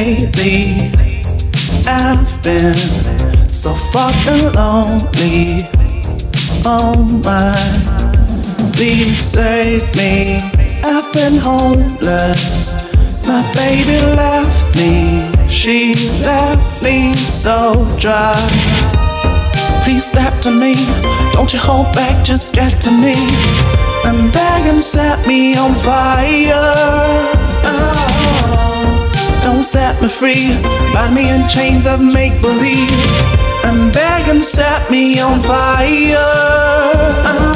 Lately, I've been so fucking lonely. Oh my, please save me. I've been homeless. My baby left me. She left me so dry. Please step to me. Don't you hold back, just get to me. And beg and set me on fire. Set me free. Bind me in chains of make believe. And beg and set me on fire. Oh,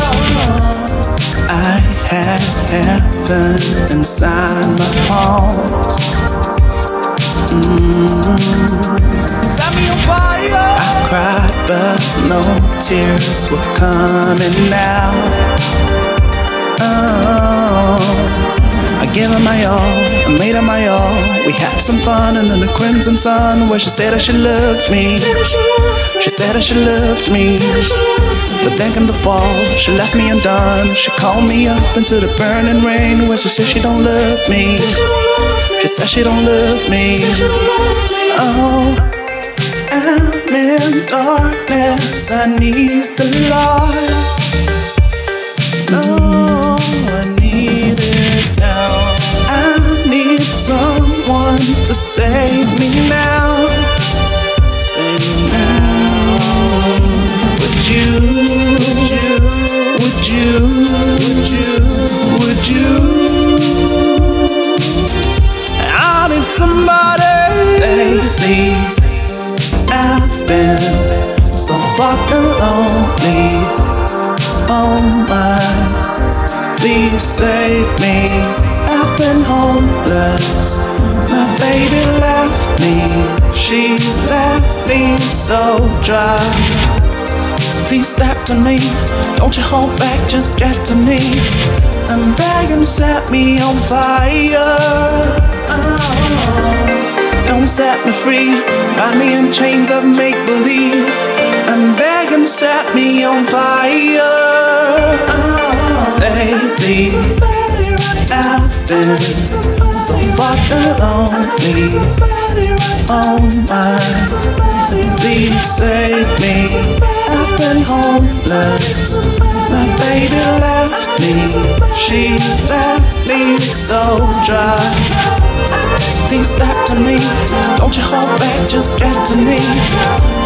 I have heaven inside my palms. Mm. Set me on fire. I cried, but no tears were coming out. Oh, I gave her my all, made her my all. We had some fun under the crimson sun where she said that she loved me. She said that she loved me. But then came the fall, she left me undone. She called me up into the burning rain where she said she don't love me. She said she don't love me. Oh, I'm in darkness, I need the light. Oh, My, please save me. I've been homeless. My baby left me. She left me so dry. Please step to me. Don't you hold back, just get to me. And beg and set me on fire. Oh, don't set me free. Bind me in chains of make believe. And beg and set me on fire. Oh, lately, I've been so fucking lonely. Oh my, please save me. I've been homeless. My baby left me. She left me so dry. Please step to me. Don't you hold back, just get to me.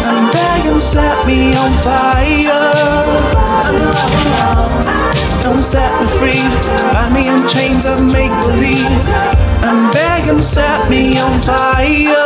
And beg and set me on fire. Don't set me free. Bind me in chains of make believe. And beg and set me on fire.